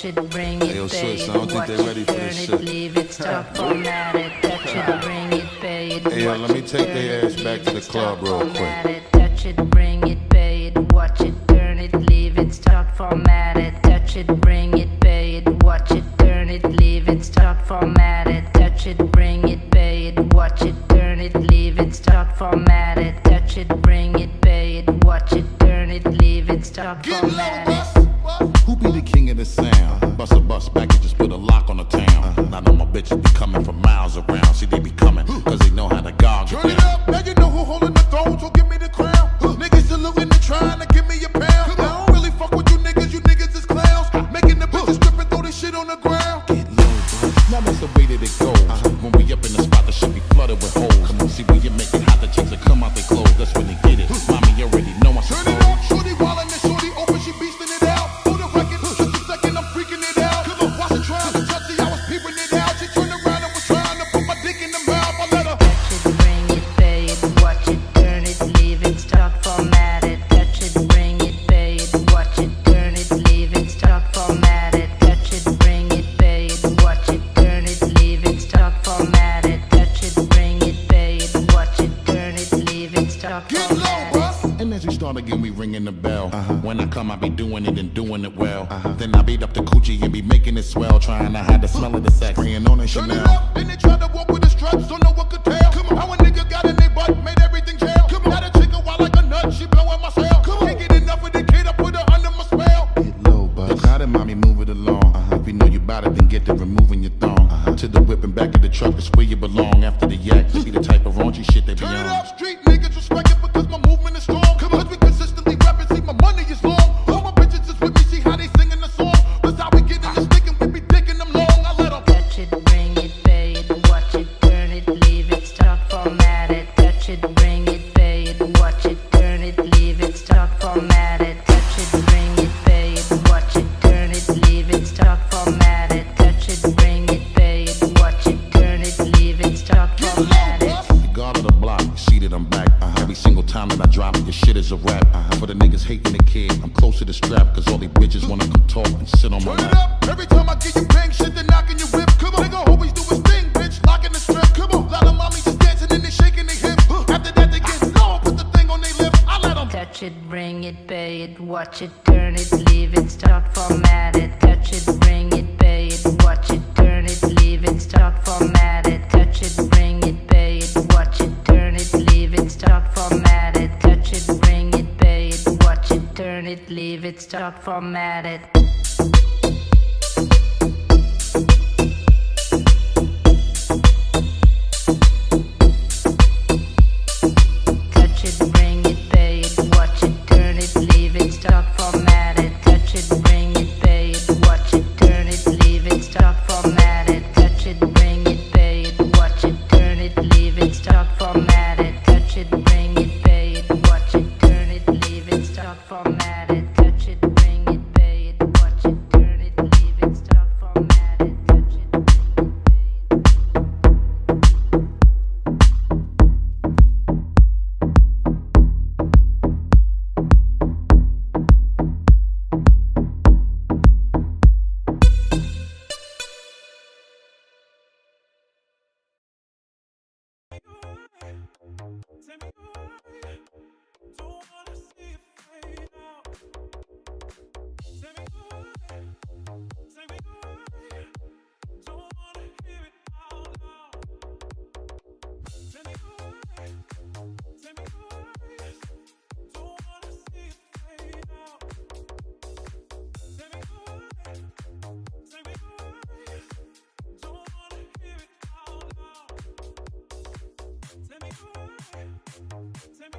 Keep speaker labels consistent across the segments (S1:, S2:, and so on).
S1: touch it, bring it,
S2: I don't
S1: watch
S2: think
S1: they're
S2: ready for this shit.
S1: leave it, stop touch it, bring it,
S2: Hey, yo, let me take their ass back to the club real quick.
S1: touch it, bring it, watch it, turn it, leave it, stop touch it, bring it, watch it, turn it, leave it, stop touch it, bring it, watch it, turn it, leave it, stop touch it, bring it, watch it, turn it, leave it,
S3: stop.
S2: Who be the king of the sound? miles around. See, they be coming, cause they know how to
S1: start
S2: again, we ringing the bell. Uh -huh. When I come, I be doing it and doing it well. Uh -huh. Then I beat up the coochie and be making it swell, trying to hide the smell of the sex. Praying on a Chanel.
S3: Turn it up, then they try to walk with the struts, don't know what could tell. Come on, how a nigga got in their butt, made everything jail. Come on, got a chicken wild like a nut, she blowing my cell. Come on, can't get enough of the kid, I put her under my spell.
S2: Get low, bud. Look how the mommy move it along. Uh -huh. If you know you bout it, then get to removing your thong. Uh-huh. To the whip and back of the truck is where you belong. After the yak, you be the type of raunchy shit they be on.
S3: Turn it up, street niggas respect.
S2: Every single time that I drop it, your shit is a rap. Uh-huh. For the niggas hating the kid, I'm close to strap, cause all these bitches wanna come talk and sit on Turn my
S3: Turn it up, every time I give you bang, shit, they knocking your whip. Come on, nigga, always do his thing, bitch, locking the strap. Come on, lot of mommies just dancing and they shaking their hips. After that, they get low, put the thing on their lip. I let them
S1: touch it, bring it, pay it, watch it, turn it, leave it, start format it, touch it, bring it, it, leave it, start formatted.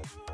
S1: Why.